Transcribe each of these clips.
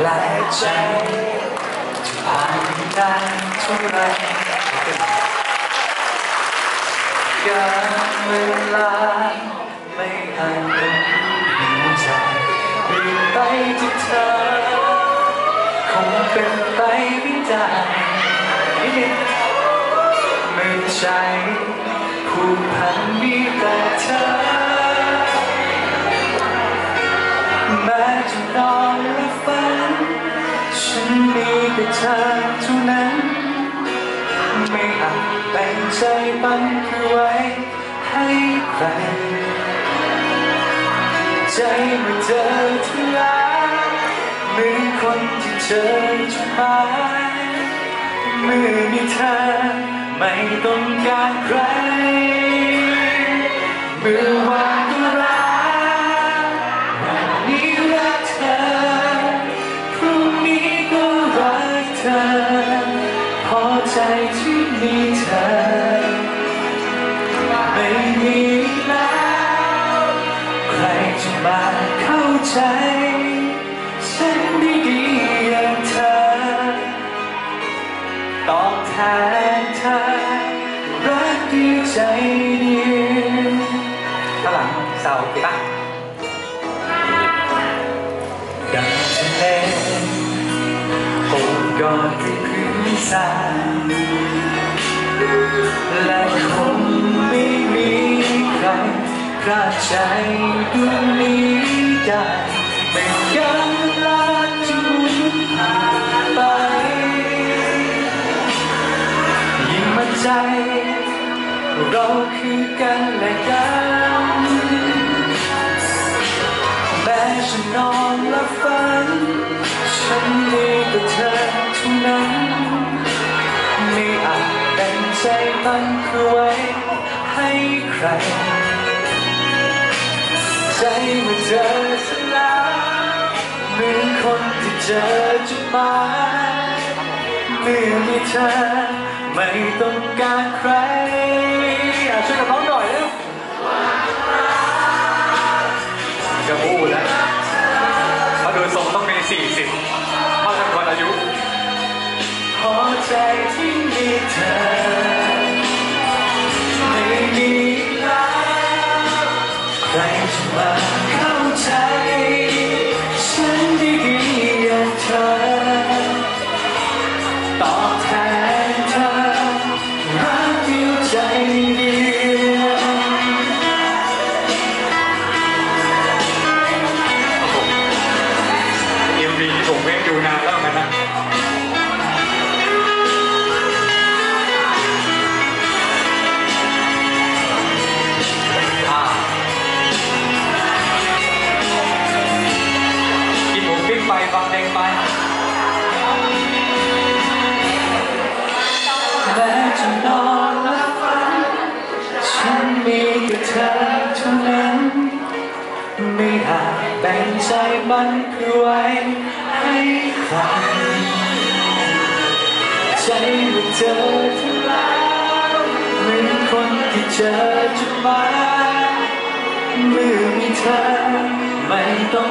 แปลกใจจะผ่านได้เท่าไหรการเวลาไม่อาจเป็นหัวใจเปลี่ยนไปที่เธอ คงเป็นไปไม่ได้เมื่อใจผูกพันมีแต่เธอแม้จะนอน แต่เธอเท่านั้น ไม่อาจแบ่งใจบังคือไว้ให้ใคร ใจมื่เจอที่รักเหมือนคนที่เจอจดหมายเมื่อมีเธอไม่ต้องการใครเมื่อวา ใจที่มีเธอ ไม่มีแล้ว ใครจะมาเข้าใจ ฉันด้ดีอย่างเธอตอบแทนเธอ รักด้วยใจเดียวข้างหลังเศร้ากี่ปะ กล้าใจดวงนี้ได้ไม่ยังลาจะหมุนผ่านไป ยิ่งมั่นใจ เราคือกันและกันแม้ฉันนอนและฝัน ฉันมีแต่เธอเท่านั้นไม่อาจแบ่งใจมันคือไว้ให้ใคร ใจเมื่อเจอสลายเหมือนคนที่เจอจุดหมายเมื่อมีเธอไม่ต้องการใครอะช่วยกับน้องหน่อยเร็วจะพูดแล้วเพราะดูทรงต้องมี 40เพราะจำนวนอายุพอใจที่มีเธอ ต เธอเท่านั้น ไม่อาจแบ่งใจมันคือไว้ให้ใครใจเมื่อเจอเธอแล้วเหมือนคนที่เจอจุดหมายเมื่อมีเธอไม่ต้อง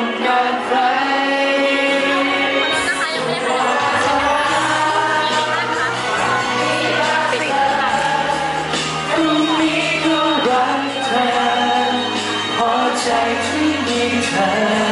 ก็รัก